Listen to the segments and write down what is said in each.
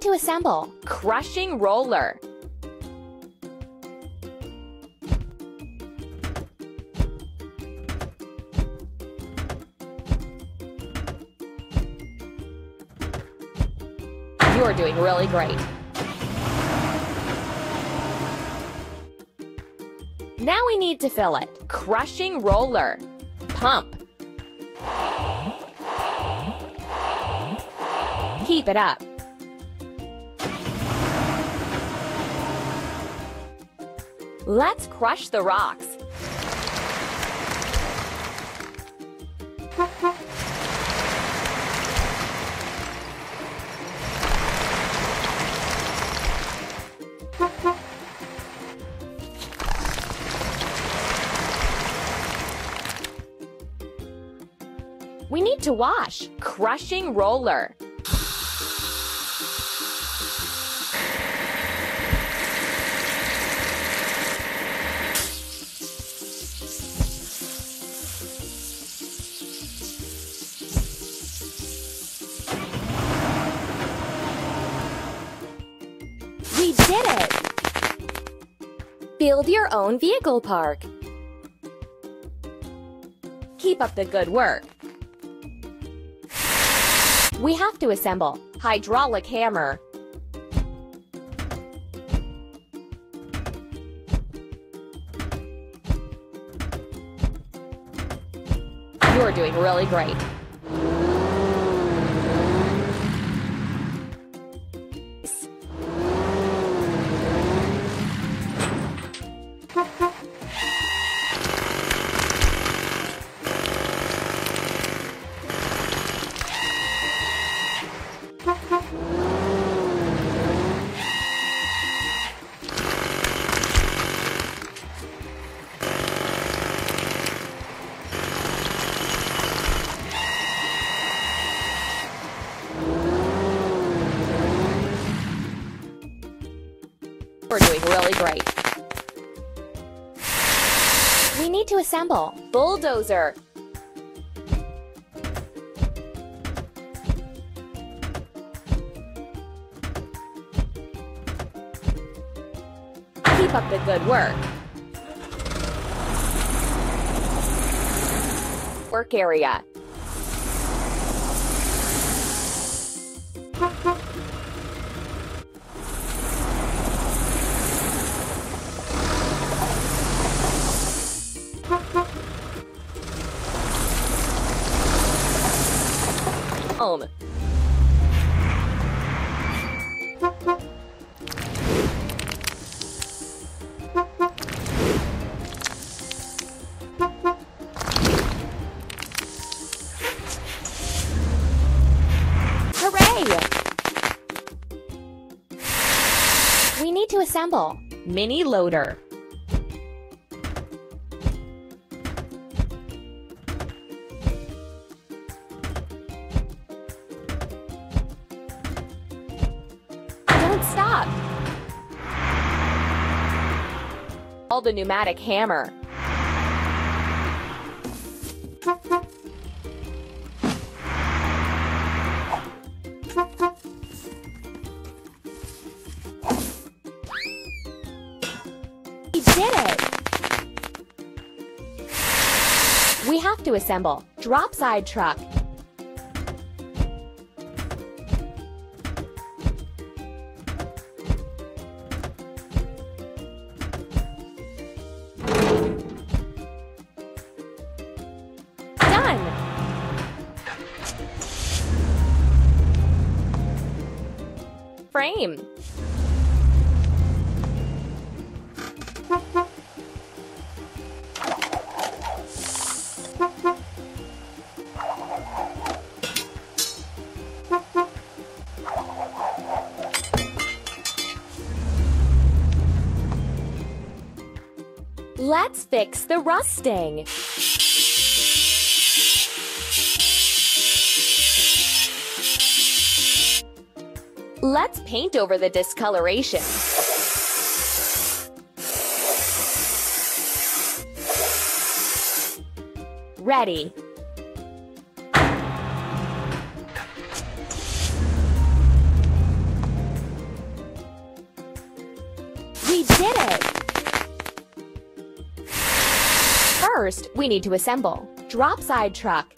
To assemble, crushing roller. You're doing really great. Now we need to fill it. Crushing roller. Pump. Keep it up. Let's crush the rocks. We need to wash. Crushing roller. Did it! Build your own vehicle park. Keep up the good work. We have to assemble hydraulic hammer. You're doing really great. Really great. We need to assemble bulldozer. Keep up the good work. Work area. Hooray! We need to assemble mini loader. All the pneumatic hammer. We did it! We have to assemble drop side truck. Done! Frame. Let's fix the rusting. Let's paint over the discoloration. Ready. We did it! First, we need to assemble. Drop side truck.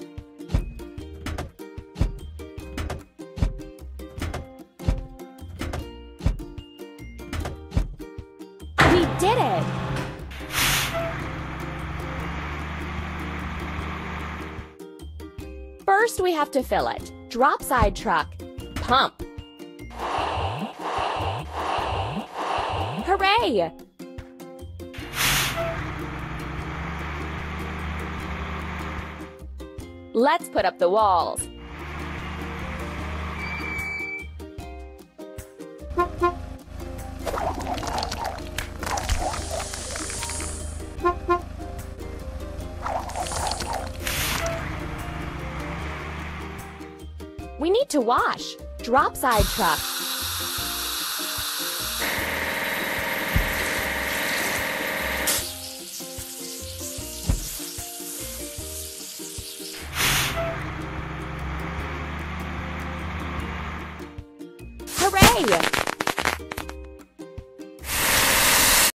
First, we have to fill it. Drop side truck. Pump. Hooray! Let's put up the walls. We need to wash. Drop side truck.